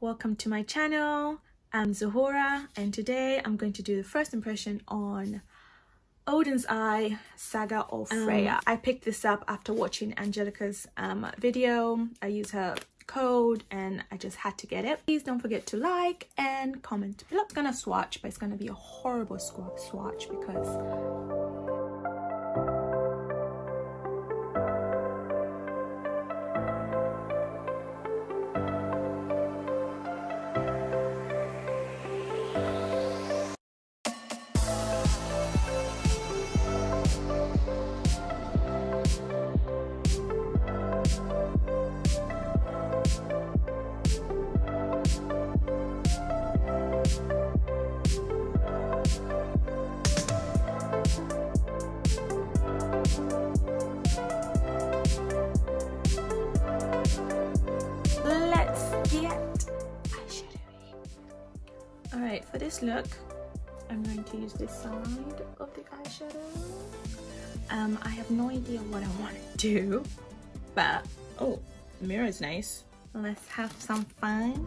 Welcome to my channel. I'm Zahora and today I'm going to do the first impression on Oden's Eye Saga of Freya. Um, I picked this up after watching Angelica's um, video. I used her code and I just had to get it. Please don't forget to like and comment below. It's gonna swatch, but it's gonna be a horrible swatch because this look, I'm going to use this side of the eyeshadow. Um, I have no idea what I want to do, but oh, the mirror is nice. Let's have some fun.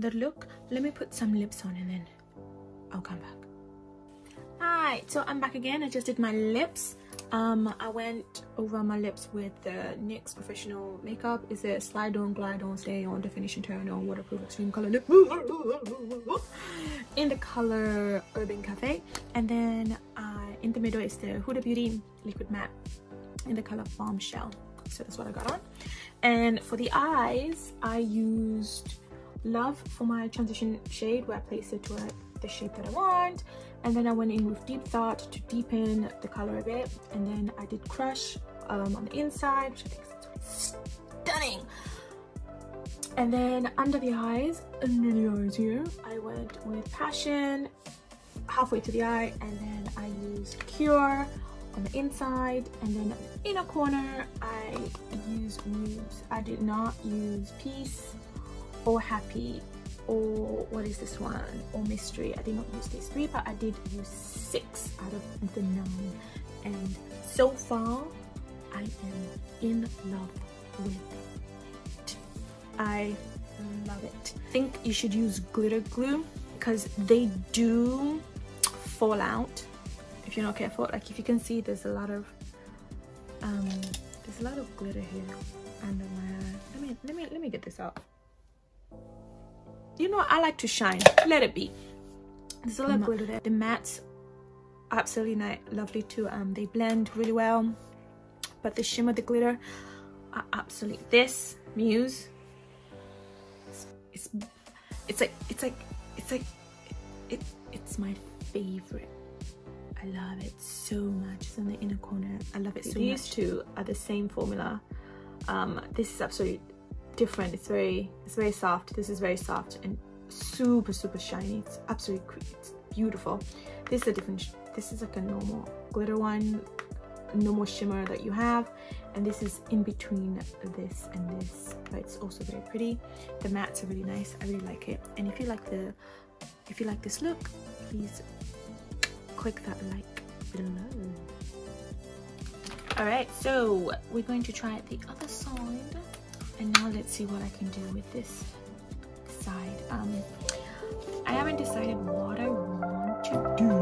the look let me put some lips on and then I'll come back Alright, so I'm back again. I just did my lips. Um, I went over my lips with the NYX Professional Makeup. Is it Slide On, Glide On, Stay On, Definition Turn On, Waterproof Extreme Color Lip in the color Urban Cafe. And then uh, in the middle is the Huda Beauty Liquid Matte in the color Bombshell. So that's what I got on. And for the eyes, I used Love for my transition shade where I placed it to a, the shape that I want. And then I went in with Deep Thought to deepen the color a bit. And then I did Crush um, on the inside which I think is stunning. And then under the eyes under the eyes here. I went with Passion halfway to the eye and then I used Cure on the inside. And then in inner corner I used Muse. I did not use Peace or Happy. Or what is this one? Or mystery. I did not use these three but i did use six out of the nine. And so far i am in love with it. I love it. I think you should use glitter glue because they do fall out if you're not careful. Like if you can see there's a lot of um there's a lot of glitter here under my eye. Let me let me let me get this out you know i like to shine let it be there's a lot of glitter there the mattes absolutely nice lovely too um they blend really well but the shimmer the glitter are absolutely this muse it's it's, it's like it's like it's like it it's my favorite I love it so much. It's in the inner corner. I love it so These much. two are the same formula. Um, this is absolutely different. It's very it's very soft. This is very soft and super super shiny. It's absolutely it's beautiful. This is a different this is like a normal glitter one normal shimmer that you have. And this is in between this and this but it's also very pretty. The mattes are really nice. I really like it. And if you like the if you like this look please click that like below. All right so we're going to try the other side and now let's see what I can do with this side. Um I haven't decided what I want to do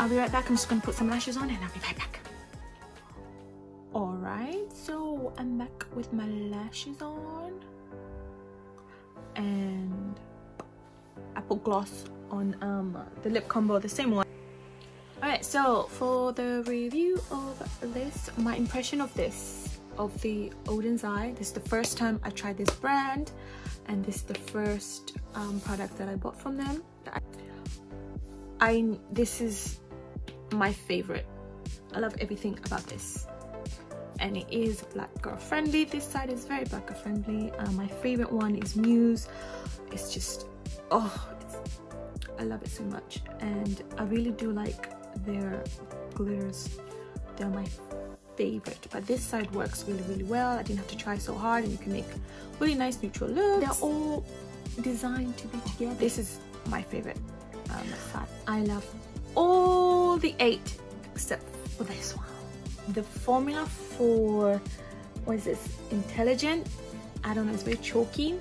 I'll be right back. I'm just gonna put some lashes on and I'll be right back. Alright, so I'm back with my lashes on. And I put gloss on um, the lip combo, the same one. Alright, so for the review of this, my impression of this, of the Oden's Eye, this is the first time I tried this brand and this is the first um, product that I bought from them. I, this is my favorite. I love everything about this. And it is black girl friendly. This side is very black girl friendly. Uh, my favorite one is muse. It's just oh it's, i love it so much. And i really do like their glitters. They're my favorite. But this side works really really well. I didn't have to try so hard and you can make really nice neutral looks. They're all designed to be together. This is my favorite um, side. I love all the eight except for this one. The formula for what is this intelligent? I don't know it's very chalky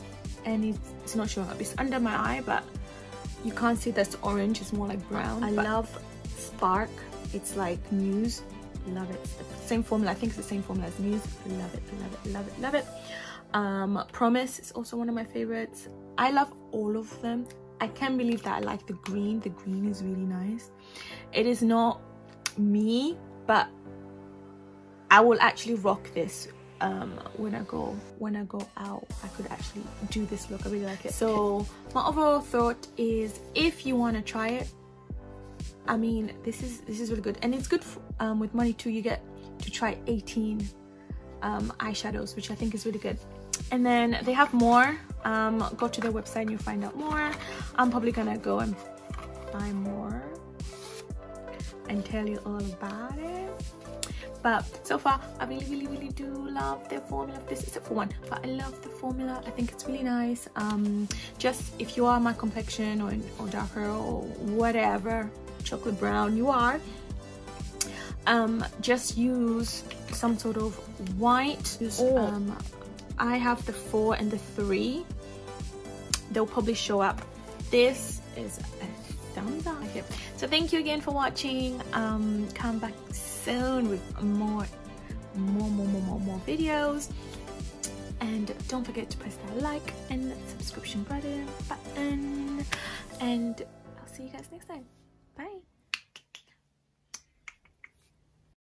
and it's, it's not showing up it's under my eye but you can't see that's orange it's more like brown i love spark. It's like muse. Love it. Same formula i think it's the same formula as muse. Love it love it love it love it. Um promise is also one of my favorites. I love all of them i can't believe that i like the green the green is really nice it is not me but I will actually rock this um, when I go when I go out. I could actually do this look. I really like it. So my overall thought is if you want to try it, I mean this is this is really good and it's good for, um, with money too. You get to try 18 um, eyeshadows, which I think is really good. And then they have more. Um, go to their website and you'll find out more. I'm probably gonna go and buy more and tell you all about it but so far i really really really do love the formula of this except for one but i love the formula i think it's really nice um just if you are my complexion or, or darker or whatever chocolate brown you are um just use some sort of white. Oh. um i have the four and the three. They'll probably show up. This is a thumbs up. So thank you again for watching. Um come back soon with more more more more more, more videos. And don't forget to press that like and subscription button. button. And i'll see you guys next time